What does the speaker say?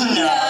Yeah.